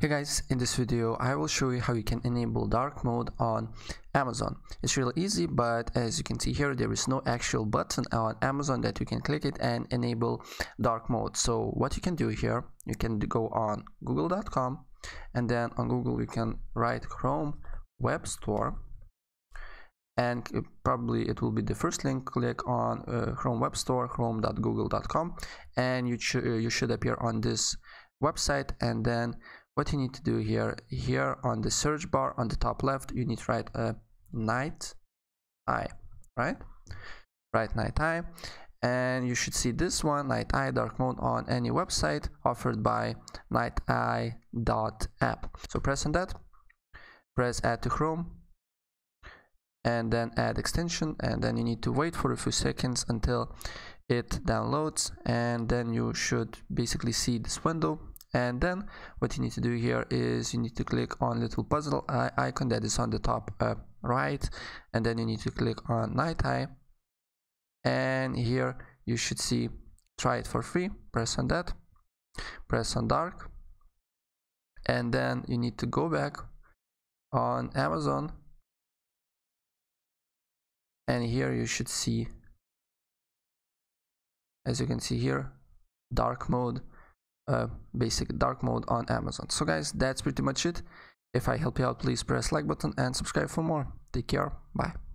Hey guys, in this video I will show you how you can enable dark mode on Amazon. It's really easy but as you can see here there is no actual button on Amazon that you can click it and enable dark mode. So what you can do here, you can go on google.com and then on Google you can write Chrome Web Store and probably it will be the first link click on uh, Chrome Web Store chrome.google.com and you, sh you should appear on this website and then what you need to do here here on the search bar on the top left you need to write a night eye right? Right night eye. And you should see this one night eye dark mode on any website offered by nighteye.app so press on that press add to chrome and then add extension and then you need to wait for a few seconds until it downloads and then you should basically see this window and then what you need to do here is you need to click on little puzzle icon that is on the top uh, right. And then you need to click on night eye. And here you should see try it for free. Press on that. Press on dark. And then you need to go back on Amazon. And here you should see as you can see here dark mode uh, basic dark mode on Amazon. So guys, that's pretty much it. If I help you out, please press like button and subscribe for more. Take care. Bye.